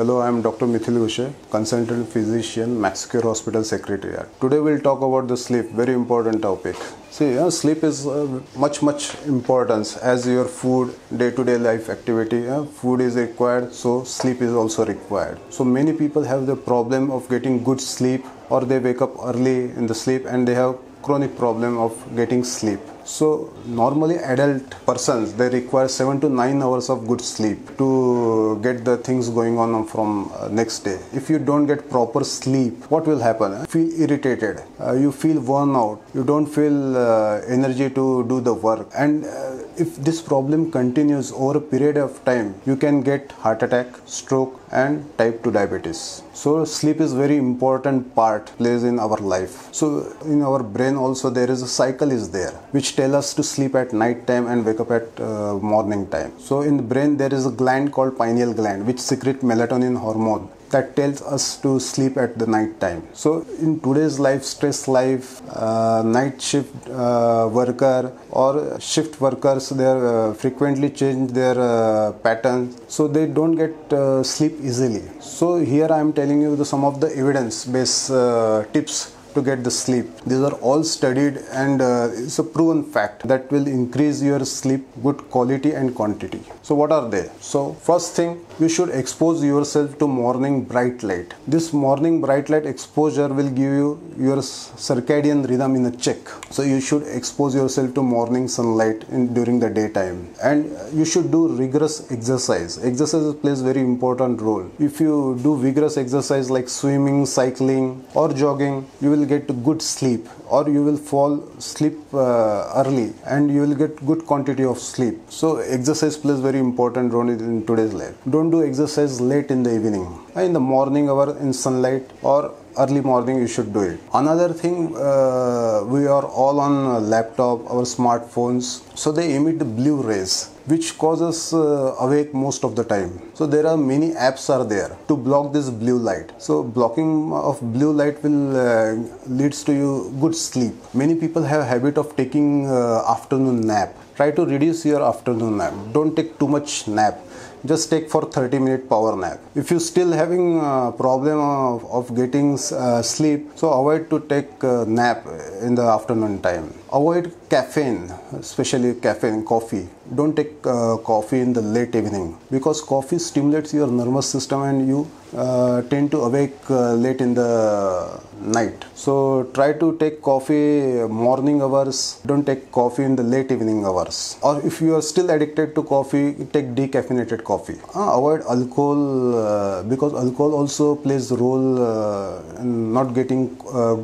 Hello, I am Dr. Mithil Ghushe, consultant physician, Maxcare Hospital Secretariat. Today we'll talk about the sleep, very important topic. See, uh, sleep is uh, much much importance as your food, day-to-day life activity. Uh, food is required, so sleep is also required. So many people have the problem of getting good sleep, or they wake up early in the sleep and they have chronic problem of getting sleep so normally adult persons they require 7 to 9 hours of good sleep to get the things going on from uh, next day. If you don't get proper sleep what will happen? Feel irritated. Uh, you feel worn out. You don't feel uh, energy to do the work. And uh, if this problem continues over a period of time you can get heart attack stroke and type 2 diabetes. So sleep is very important part plays in our life. So in our brain also there is a cycle is there which tell us to sleep at night time and wake up at uh, morning time. So in the brain there is a gland called pineal gland which secrete melatonin hormone that tells us to sleep at the night time. So in today's life stress life uh, night shift uh, worker or shift workers they uh, frequently change their uh, patterns so they don't get uh, sleep easily. So here i am telling you the, some of the evidence based uh, tips to get the sleep. These are all studied and uh, it's a proven fact that will increase your sleep good quality and quantity. So what are they? So first thing you should expose yourself to morning bright light. This morning bright light exposure will give you your circadian rhythm in a check. So you should expose yourself to morning sunlight in, during the daytime and you should do rigorous exercise. Exercise plays very important role. If you do vigorous exercise like swimming, cycling or jogging, you will will get good sleep or you will fall sleep uh, early and you will get good quantity of sleep. So exercise plays very important role in today's life. Don't do exercise late in the evening. In the morning hour in sunlight or early morning you should do it. Another thing uh, we are all on laptop our smartphones. So they emit blue rays which causes uh, awake most of the time. So there are many apps are there to block this blue light. So blocking of blue light will uh, leads to you good sleep. Many people have habit of taking uh, afternoon nap. Try to reduce your afternoon nap. Don't take too much nap. Just take for 30 minute power nap. If you still having a problem of, of getting uh, sleep so avoid to take uh, nap in the afternoon time avoid caffeine especially caffeine coffee. Don't take uh, coffee in the late evening because coffee stimulates your nervous system and you uh, tend to awake uh, late in the night. So try to take coffee morning hours. Don't take coffee in the late evening hours. Or if you are still addicted to coffee take decaffeinated coffee. Uh, avoid alcohol uh, because alcohol also plays a role uh, in not getting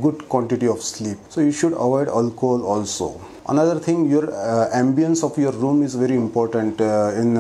good quantity of sleep. So you should avoid alcohol also. Another thing your ambience of your room is very important in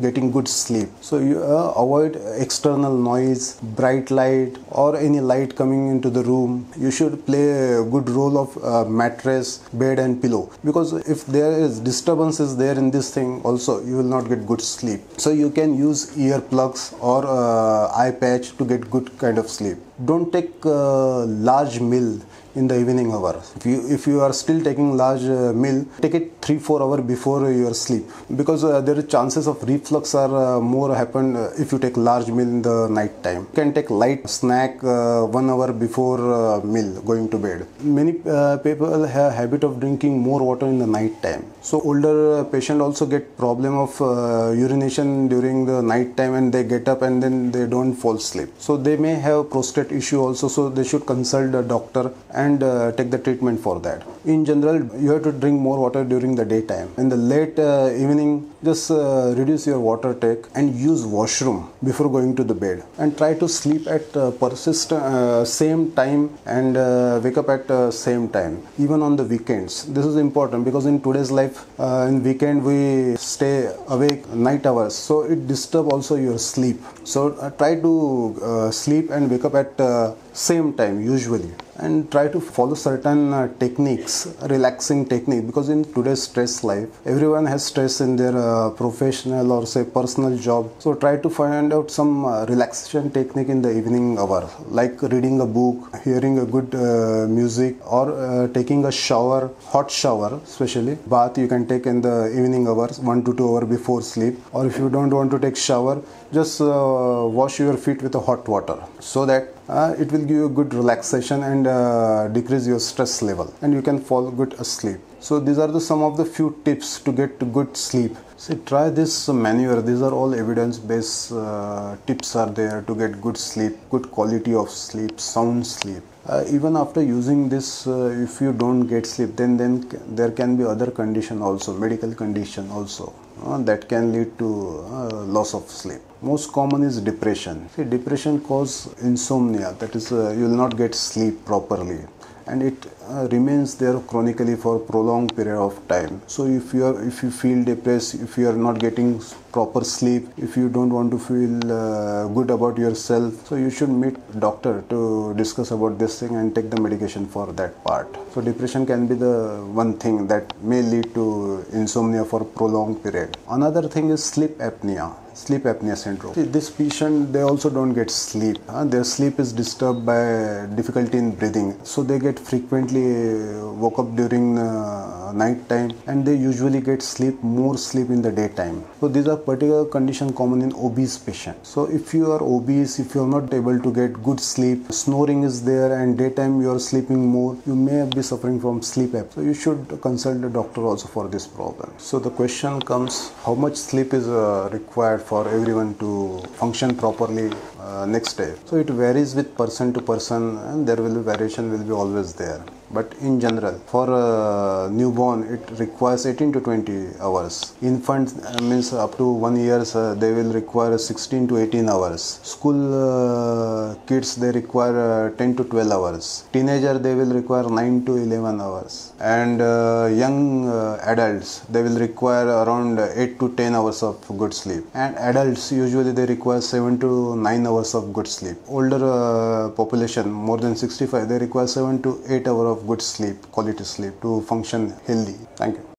getting good sleep. So you uh, avoid external noise bright light or any light coming into the room. You should play a good role of uh, mattress bed and pillow. Because if there is disturbances there in this thing also you will not get good sleep. So you can use earplugs or uh, eye patch to get good kind of sleep. Don't take uh, large meal in the evening hour. If you if you are still taking large uh, meal, take it three four hour before your sleep because uh, there are chances of reflux are uh, more happen uh, if you take large meal in the night time. You can take light snack uh, one hour before uh, meal going to bed. Many people have habit of drinking more water in the night time. So older patient also get problem of urination during the night time and they get up and then they don't fall asleep. So they may have prostate issue also. So they should consult a doctor and and uh, take the treatment for that. In general, you have to drink more water during the daytime. In the late uh, evening, just uh, reduce your water take and use washroom before going to the bed. And try to sleep at uh, persistent uh, same time and uh, wake up at same time, even on the weekends. This is important because in today's life, in weekend we stay awake night hours, so it disturb also your sleep. So try to sleep and wake up at same time usually and try to follow certain uh, techniques, relaxing technique because in today's stress life, everyone has stress in their uh, professional or say personal job. So try to find out some uh, relaxation technique in the evening hour, like reading a book, hearing a good uh, music, or uh, taking a shower, hot shower, especially bath you can take in the evening hours, one to two hour before sleep. Or if you don't want to take shower, just uh, wash your feet with hot water so that uh, it will give you good relaxation and uh, decrease your stress level and you can fall good asleep. So these are the some of the few tips to get good sleep. So try this maneuver these are all evidence based uh, tips are there to get good sleep good quality of sleep sound sleep uh, even after using this uh, if you don't get sleep then then there can be other condition also medical condition also uh, that can lead to uh, loss of sleep. Most common is depression. See depression cause insomnia that is uh, you will not get sleep properly and it uh, remains there chronically for prolonged period of time. So if you are if you feel depressed if you are not getting proper sleep if you don't want to feel uh, good about yourself so you should meet doctor to discuss about this thing and take the medication for that part. So depression can be the one thing that may lead to insomnia for prolonged period. Another thing is sleep apnea sleep apnea syndrome. See, this patient they also don't get sleep. Uh, their sleep is disturbed by difficulty in breathing, so they get frequently woke up during uh, night time, and they usually get sleep more sleep in the daytime. So these are particular condition common in obese patients. So if you are obese, if you are not able to get good sleep, snoring is there, and daytime you are sleeping more, you may be suffering from sleep apnea. So you should consult the doctor also for this problem. So the question comes: How much sleep is uh, required? For everyone to function properly uh, next day. So it varies with person to person and there will be variation will be always there. But in general for a newborn it requires 18 to 20 hours. Infant uh, means up to one years uh, they will require 16 to 18 hours. School uh, kids they require uh, 10 to 12 hours teenager they will require 9 to 11 hours and uh, young uh, adults they will require around 8 to 10 hours of good sleep and adults usually they require 7 to 9 hours of good sleep older population more than 65 they require 7 to 8 hours of good sleep, quality sleep to function healthy. Thank you.